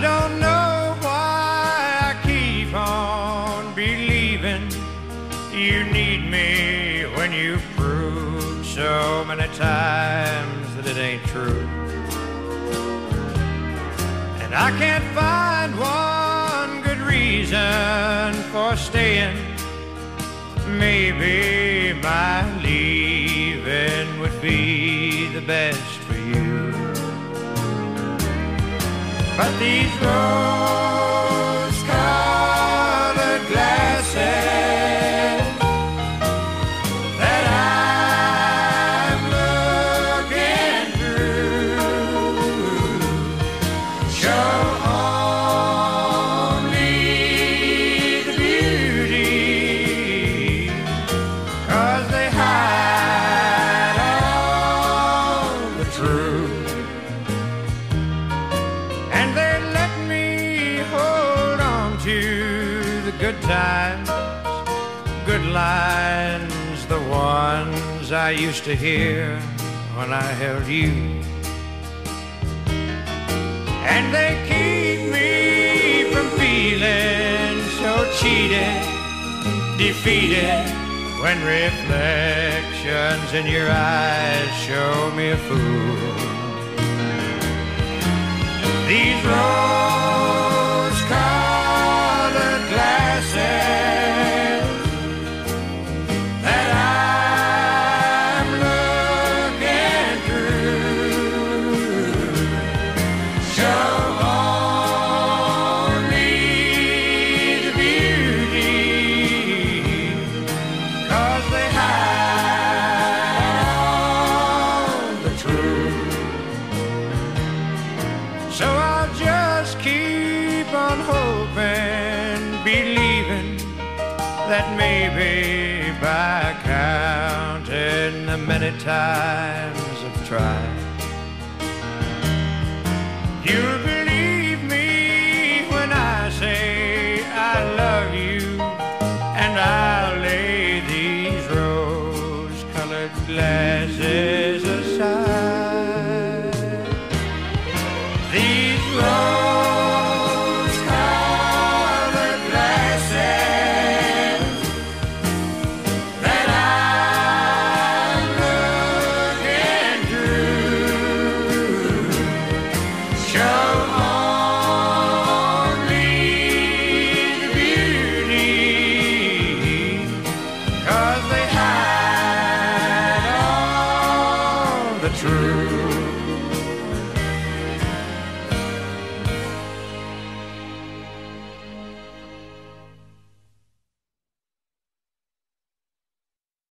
I don't know why I keep on believing you need me when you've proved so many times that it ain't true. And I can't find one good reason for staying. Maybe my But these rose-colored good times, good lines, the ones I used to hear when I held you. And they keep me from feeling so cheated, defeated, when reflections in your eyes show me a fool. These rose-colored that maybe by counting the many times I've tried, you'll believe me when I say I love you, and I'll lay these rose-colored glasses the truth.